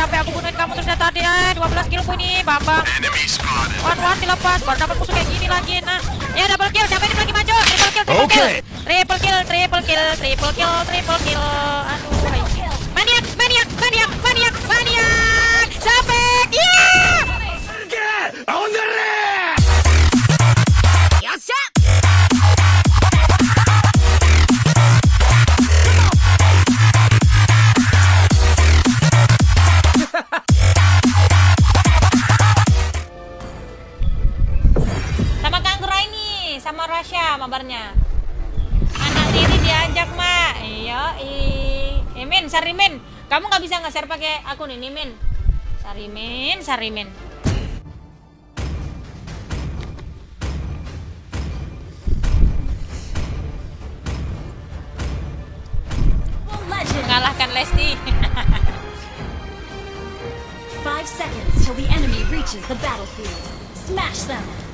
sampai aku bunuhin kamu terus tadi eh 12 kill ini bambang. Wan wan dilepas baru dapat musuh kayak gini lagi nah. Ya double kill siapa ini lagi maju? Triple kill triple kill. Triple kill triple kill triple kill triple kill. Aduh maniak maniak maniak maniak maniak ini Rasya mabarnya anak tiri diajak mak. Iya eh Min Sarimin kamu nggak bisa nge-share pakai akun ini Min. Sarimin Sarimin mengalahkan Lesti. Five seconds till the enemy reaches the battlefield. Smash them!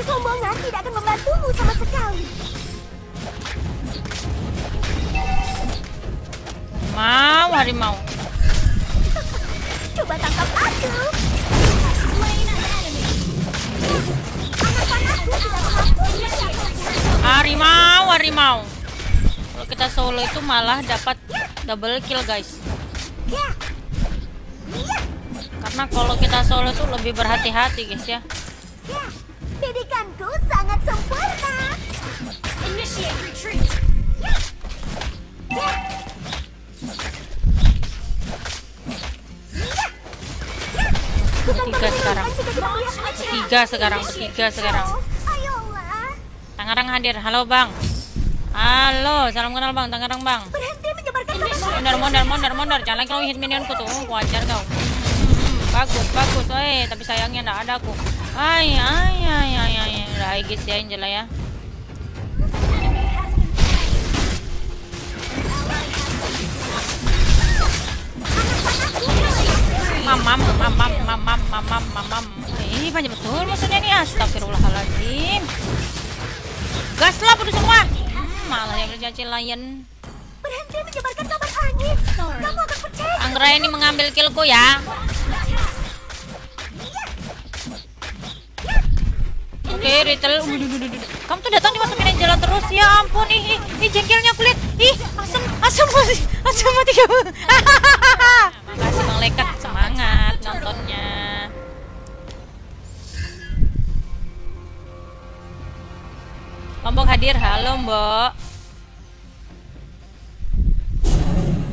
Kesombongan tidak akan membantumu sama sekali. mau harimau Coba tangkap aku. Harimau harimau kalau kita solo itu malah dapat double kill guys karena kalau kita solo tuh lebih berhati-hati guys ya Ya. Didikanku sangat sempurna. Initiate retreat! Ya. Ya. Bertiga sekarang. Bertiga sekarang, bertiga sekarang. Tangerang hadir halo bang halo salam kenal bang Tangerang bang mondar mondar mondar mondar jangan lagi hit minionku tuh oh, wajar kau Hmm, bagus bagus eh tapi sayangnya nggak ada aku ay ay ay ay ay. Guys ya Angela ya. Mamam mamam mamam mamam mamam ini banyak betul maksudnya nih. Astagfirullahaladzim. Gas lah penuh semua. Hmm, malah yang berjanji lion. Berhenti menyebarkan kabar angin. Kamu akan percaya. Anggra ini mengambil killku ya Oke. Kamu tuh datang dimasukin Angela terus ya ampun ih, ih, jengkelnya kulit. Ih, asam mati. Asam mati kamu. Makasih Lekat semangat nontonnya. Lombok hadir, halo Mbok.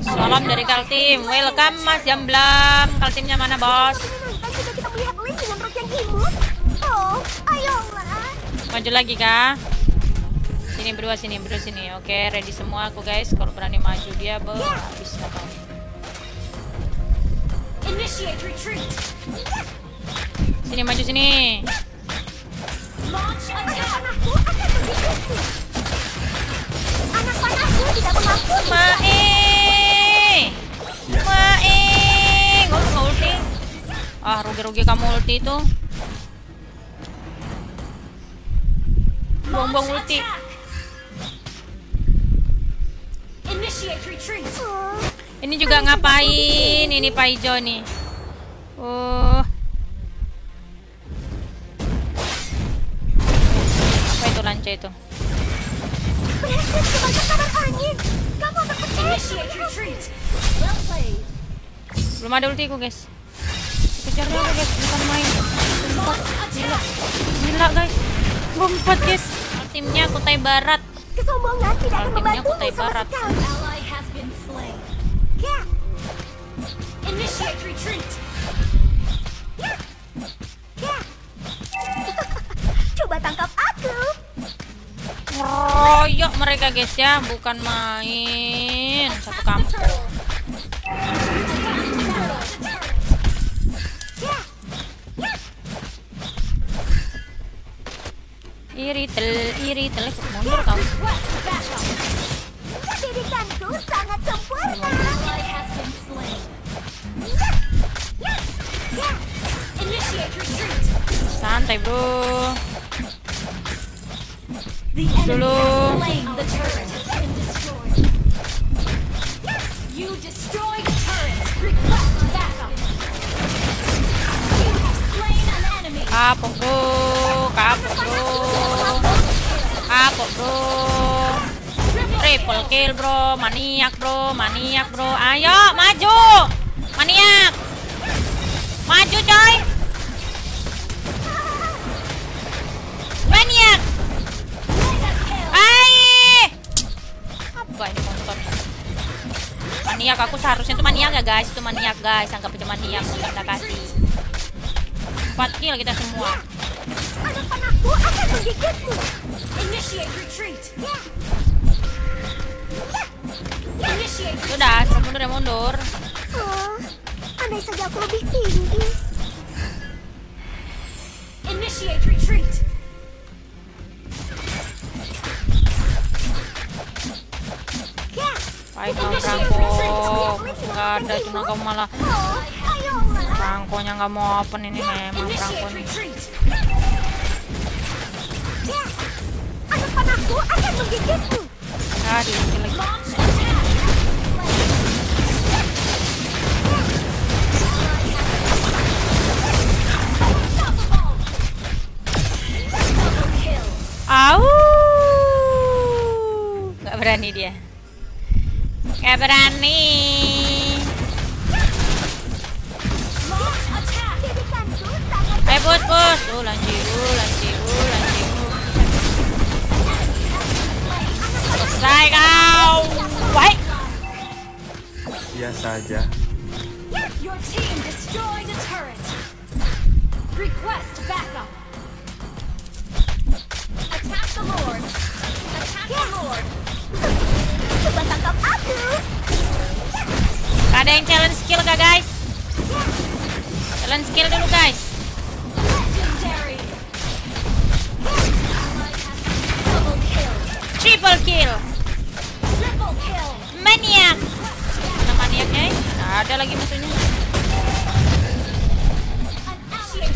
Salam dari Kaltim, welcome Mas Jamblam. Kaltimnya mana bos? Jika kita melihat Lin dengan. Oh, ayolah. Maju lagi kah? Sini berdua sini berdua sini. Oke, ready semua aku guys. Kalau berani maju dia be habis retreat! Sini maju sini. Anak panahku tidak mengampuni. Mae. Mae. Nggak usah ulti. Ah, rugi-rugi kamu ulti itu. Buang-buang ulti. Ini juga ngapain? Ini Pak Ijo nih. Oh. Apa itu lanca itu? Belum ada ultiku, guys. Kejar dia, guys. Bukan main. Gila. Gila, guys. Gompat, guys. Timnya Kutai Barat. Kesombongan tidak akan Timnya membantumu Kutai Barat. Ya. Initiate retreat! Ya. Coba tangkap aku. Royok mereka, guys ya. Bukan main. Satu kampung. Iritel, iritel, mundur kau. Sangat sempurna. Santai bro. Dulu kapok bro, kapok bro. Triple kill bro, maniak bro, maniak bro. Ayo maju, maniak, maju coy. Maniak. Ai. Apa ini motor? Maniak aku seharusnya itu maniak ya guys, itu maniak guys, anggap aja maniak kita kasih. 4 kill kita semua. Anak panahku akan menggigitmu. Initiate retreat. Sudah, saya mundur ya mundur. oh, saja aku lebih tinggi. Initiate retreat. Baik kau Franco. Enggak ada cuma kamu malah oh. Franconya nggak mau open ini memang Initiate Franco nih. anak panahku akan menggigitmu. Ah, di sini lagi. Au. Nggak berani dia. Nggak berani. Ayo push push. Lanci, uh, lanci, uh, lanci, uh. Selesai kau. Wahai. Biasa aja. Your team destroyed a turret. Request backup. Attack the Lord. Attack the Lord. coba tangkap aku. Ada yang challenge skill kah guys? Challenge skill dulu guys. Triple kill. Maniak. Mana maniaknya? eh? Nah, ada lagi musuhnya.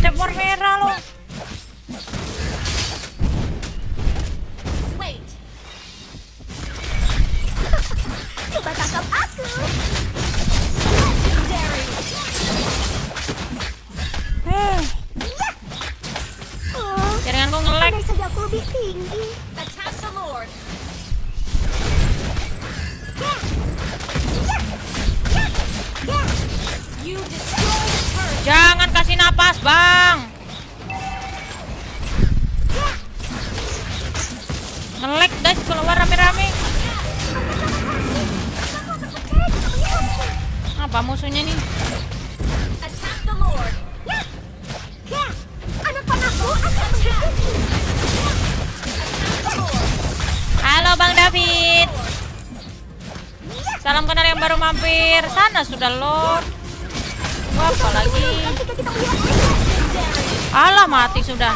Tempor merah loh. Jangan kasih napas, Bang. Nge-lag guys keluar rame-rame. Apa musuhnya nih? Halo Bang David. Salam kenal yang baru mampir. Sana sudah Lord. Wah, apa lagi? Ketika kita melihat mereka, Alah, mati sudah.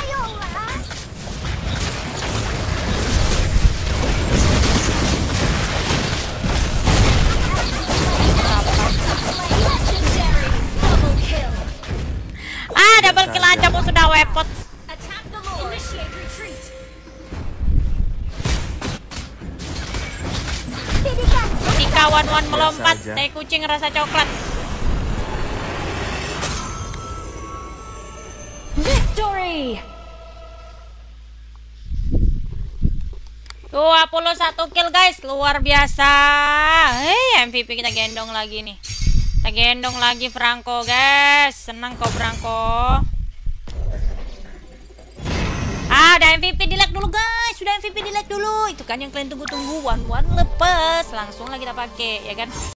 Ah, double kill aja mau sudah wepot. Si kawan wan melompat dari kucing rasa coklat. Victory. 21 kill guys, luar biasa. Hei, MVP kita gendong lagi nih. Kita gendong lagi Franco guys. Senang kau Franco. Ah, ada MVP di lag dulu guys. Sudah MVP di lag dulu. Itu kan yang kalian tunggu-tunggu. One one lepas. Langsung lah kita pakai ya kan.